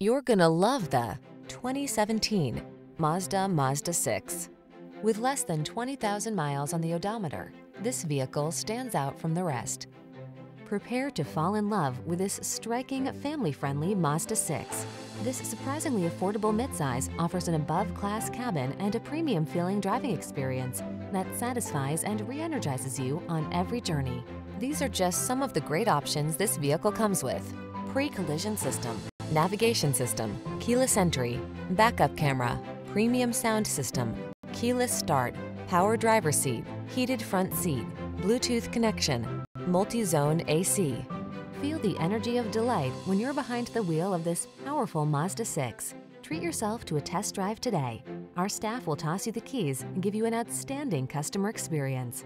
You're gonna love the 2017 Mazda Mazda 6. With less than 20,000 miles on the odometer, this vehicle stands out from the rest. Prepare to fall in love with this striking, family-friendly Mazda 6. This surprisingly affordable midsize offers an above-class cabin and a premium-feeling driving experience that satisfies and re-energizes you on every journey. These are just some of the great options this vehicle comes with. Pre-collision system, navigation system, keyless entry, backup camera, premium sound system, keyless start, power driver seat, heated front seat, Bluetooth connection, multi-zone AC. Feel the energy of delight when you're behind the wheel of this powerful Mazda 6. Treat yourself to a test drive today. Our staff will toss you the keys and give you an outstanding customer experience.